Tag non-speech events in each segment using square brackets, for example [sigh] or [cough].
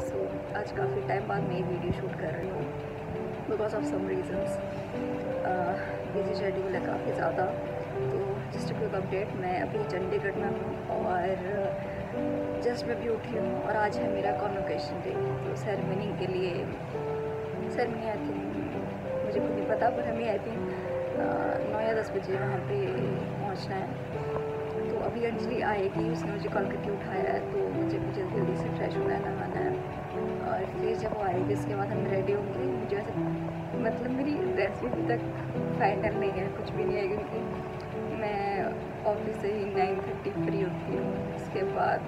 सो आज काफ़ी टाइम बाद मैं ये वीडियो शूट कर रही हूँ। Because of some reasons busy schedule है काफ़ी ज़्यादा। तो जस्ट क्विक अपडेट मैं अभी चंडीगढ़ में हूँ और जस्ट मैं भी उठी हूँ और आज है मेरा कॉन्वोकेशन डे तो सेरेमनी के लिए सेरेमनी आई थिंक मुझे खुद नहीं पता, पर हमें आई थिंक नौ या दस बजे वहाँ पे पहुँचना है। तो अभी अंजलि आएगी, उसने मुझे कॉल करके उठाया है तो मुझे भी जल्दी जल्दी से फ्रेश होना है, नहाना है। और फिर जब वो आएगी उसके बाद हम रेडी होंगे। मुझे वैसे मतलब मेरी अभी तक फाइनल नहीं है, कुछ भी नहीं है, क्योंकि मैं ऑफ़िस से ही नाइन थर्टी फ्री होती हूँ। उसके बाद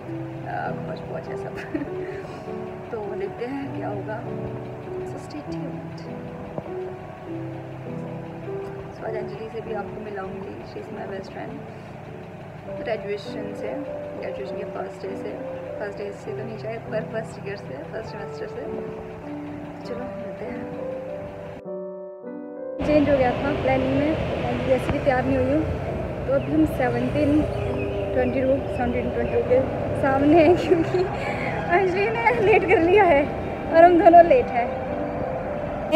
पहुँच पहुँच है सब। [laughs] तो देखते हैं क्या होगा। अंजलि से भी आपको मिलाऊँगी। She is my best friend graduation से ग्रेजुएशन के फ़र्स्ट डे से। फ़र्स्ट डे से तो नहीं शायद पर फ़र्स्ट ईयर से फ़र्स्ट सेमेस्टर से। चलो, मिलते हैं। चेंज हो गया था प्लानिंग में जैसे भी तैयार नहीं हुई हूँ। तो अभी हम seventeen twenty two seventeen twenty के सामने हैं, क्योंकि अंजलि ने लेट कर लिया है, और हम दोनों लेट हैं।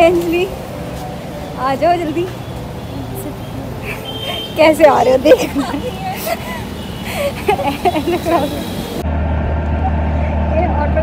अंजलि, आ जाओ जल्दी। कैसे आ रहे हो? देख। [laughs] ये ऑटो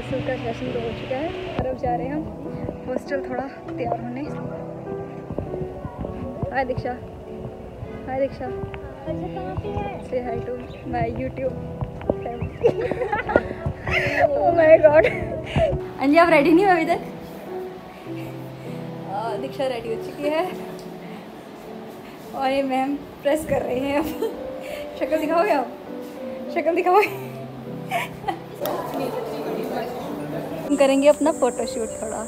रिहर्सल का सेशन तो हो चुका है। और अब जा रहे हैं हम हॉस्टल थोड़ा तैयार होने। हाय Diksha. Hi Diksha. Say hi to my YouTube oh my God Anji आप रेडी नहीं हो अभी तक? दीक्षा रेडी हो चुकी है। और ये मैम प्रेस कर रहे हैं अब। शक्ल दिखाओगे आप? शक्ल दिखाओगे? [laughs] हम करेंगे अपना फोटोशूट थोड़ा।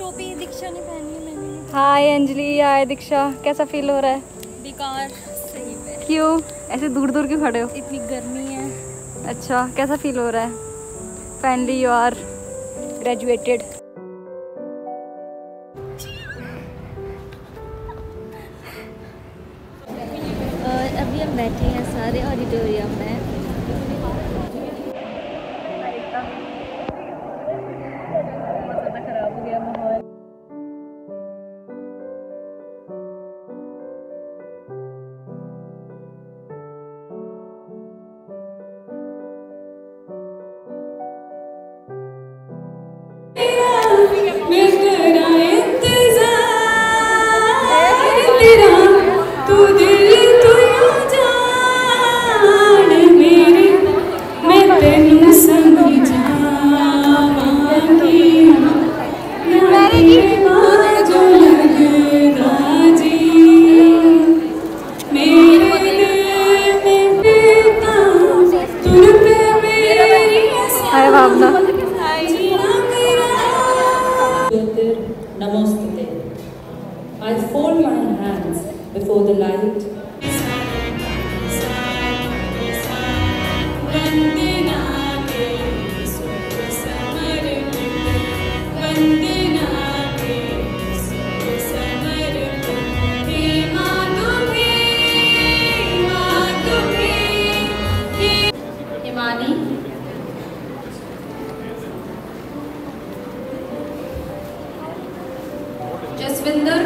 टोपी दीक्षा ने पहनी है मैंने। हाय अंजलि हाय दीक्षा कैसा फील हो रहा है? बेकार सही में। क्यों? ऐसे दूर दूर क्यों खड़े हो? इतनी गर्मी है। अच्छा कैसा फील हो रहा है? फाइनली यू आर ग्रेजुएटेड अभी हम बैठे हैं सारे ऑडिटोरियम में। Namaste. I fold my hands before the light.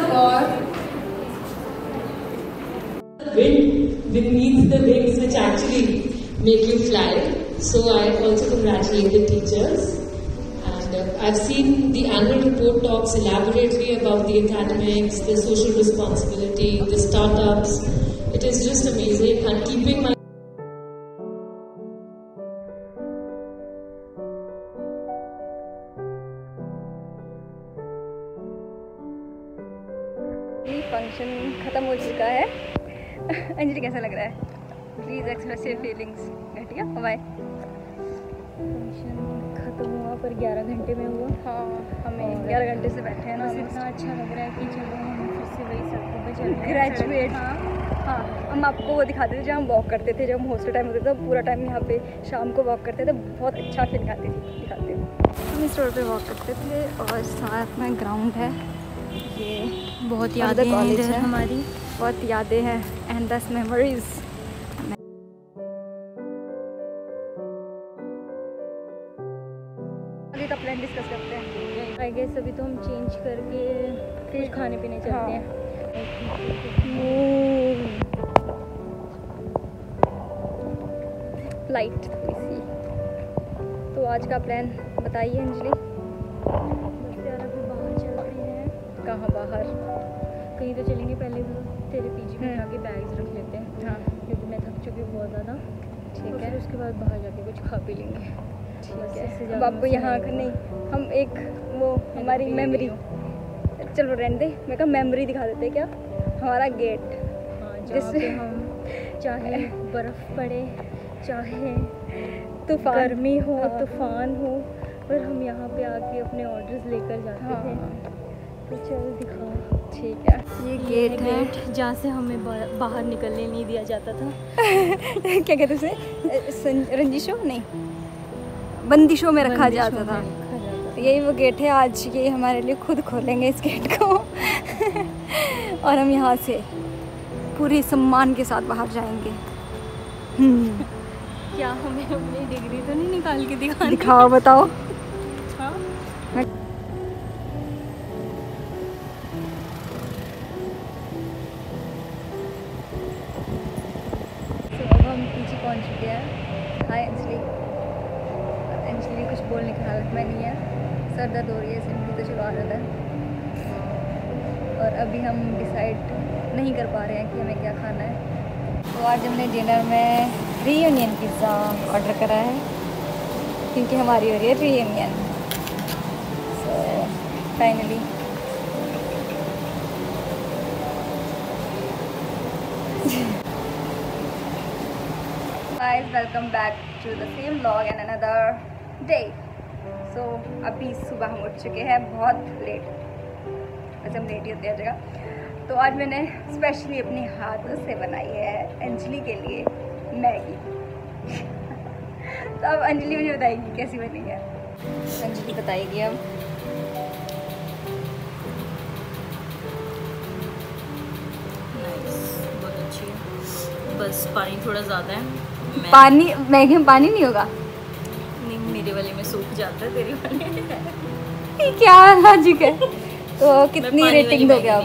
Kaur. wind beneath the wings which actually make you fly. So I also congratulate the teachers. And uh, I've seen the annual report talks elaborately about the academics, the social responsibility, the startups. It is just amazing and keeping my please express your feelings घटिया bye ख़त्म हुआ पर 11 घंटे में हुआ। हाँ हमें ग्यारह घंटे से बैठे हैं ना। बस इतना अच्छा लग रहा है कि चलो हम फिर से वही सड़कों पे चल ग्रेजुएट हाँ। हाँ। हम आपको वो दिखाते थे जब हम वॉक करते थे जब हम हॉस्टल टाइम होता था पूरा टाइम यहाँ पे शाम को वॉक करते थे बहुत अच्छा फील दिखाते थे दिखाते थे। हम इस रोड पे वॉक करते थे और साथ में ग्राउंड है। ये बहुत यादें हैं हमारी बहुत यादें हैं एंड दस मेमोरीज प्लान डिस्कस करते हैं। आई गेस अभी तो हम चेंज करके फिर खाने पीने चलते हाँ। हैं फ़्लाइट थोड़ी सी तो आज का प्लान बताइए अंजलि। हैं। कहाँ बाहर? कहीं तो चलेंगे पहले तेरे पीछे में। जाके बैग्स रख लेते हैं। हाँ। क्योंकि मैं थक चुकी हूँ बहुत ज़्यादा। ठीक है। उसके बाद बाहर जाके कुछ खा पी लेंगे। ठीक है। आपको यहाँ आकर नहीं हम एक वो हमारी मेमोरी चलो रहने दे मैं कहा मेमोरी दिखा देते क्या? हमारा गेट हाँ जिससे- हम चाहे बर्फ़ पड़े चाहे तूफ़ान। गर्मी हो हाँ। तूफ़ान हो पर हम यहाँ पे आके अपने ऑर्डर्स लेकर जाते हाँ। थे तो चलो दिखाओ ठीक है। ये गेट है। गेट जहाँ से हमें बाहर निकलने नहीं दिया जाता था। [laughs] क्या कहते उसे? रंजिशों? नहीं। बंदिशों में रखा बंदिशों जाता था। था। यही वो गेट है आज ये हमारे लिए खुद खोलेंगे इस गेट को। [laughs] और हम यहाँ से पूरे सम्मान के साथ बाहर जाएँगे। हम्म, क्या हमें अपनी डिग्री तो नहीं निकाल के दिखा दिखाओ बताओ। बोलने की हालत में नहीं है। सर दर्द हो रही है सिंपली तो चलो आदत है और अभी हम डिसाइड नहीं कर पा रहे हैं कि हमें क्या खाना है। तो आज हमने डिनर में रीयूनियन पिज़्ज़ा ऑर्डर करा है, क्योंकि हमारी हो रही है reunion so finally welcome back to the same vlog and another day. So अभी सुबह हम उठ चुके हैं बहुत लेट वैसे हम लेट ही होते हैं जगह. तो आज मैंने स्पेशली अपने हाथों से बनाई है अंजलि के लिए मैगी. [laughs] तो अब अंजलि मुझे बताएगी कैसी बनी है. अंजलि बताएगी अब. अच्छी है. बस पानी थोड़ा ज़्यादा है. पानी मैगी में पानी नहीं होगा? वाले में सूख जाता है तेरे वाले क्या लॉजिक है? तो कितनी रेटिंग दोगे आप?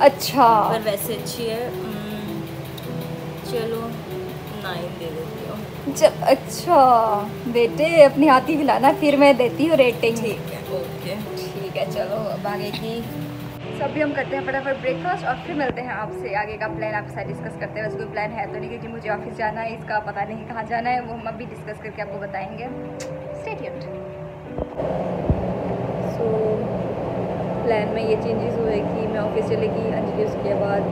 अच्छा। पर वैसे अच्छी है हम्म, चलो नाइन दे देती हूँ। अच्छा। बेटे अपनी हाथी हिलाना खिलाना फिर मैं देती हूँ रेटिंग ठीक है ओके ठीक है चलो अब आगे की। तो अभी हम करते हैं फटाफट ब्रेकफास्ट और फिर मिलते हैं आपसे। आगे का प्लान आपके साथ डिस्कस करते हैं वैसे कोई प्लान है तो नहीं क्योंकि मुझे ऑफ़िस जाना है, इसका पता नहीं कहाँ जाना है, वो हम अभी डिस्कस करके आपको बताएँगे। स्टे ट्यून्ड सो प्लान में ये चेंजेस हुए कि मैं ऑफ़िस चलेगी अंजलि उसके बाद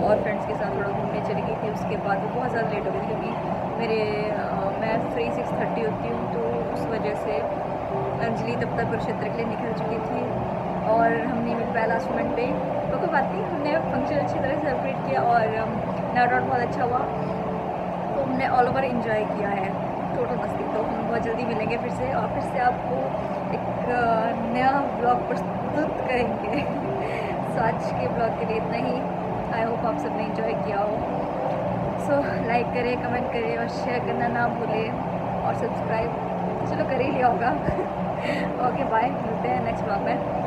और फ्रेंड्स के साथ थोड़ा घूमने चली गई थी। उसके बाद वो बहुत ज़्यादा लेट हो गई क्योंकि मेरे मैं फ्री सिक्स थर्टी होती हूँ तो उस वजह से अंजलि तब तक कुरुक्षेत्र के लिए निकल चुकी थी। और हमने मिल पाया लास्ट मोमेंट पे तो कोई बात नहीं, हमने फ़ंक्शन अच्छी तरह सेलिब्रेट किया और नाइट आउट बहुत अच्छा हुआ। तो हमने ऑल ओवर इन्जॉय किया है। टोटल मस्ती। तो हम बहुत जल्दी मिलेंगे फिर से और फिर से आपको एक नया ब्लॉग प्रस्तुत करेंगे। [laughs] सो आज के ब्लॉग के लिए इतना ही। आई होप आप सबने इन्जॉय किया हो। सो लाइक करें कमेंट करें और शेयर करना ना भूलें और सब्सक्राइब चलो कर ही लिया होगा। [laughs] ओके बाय मिलते हैं नेक्स्ट ब्लॉग में।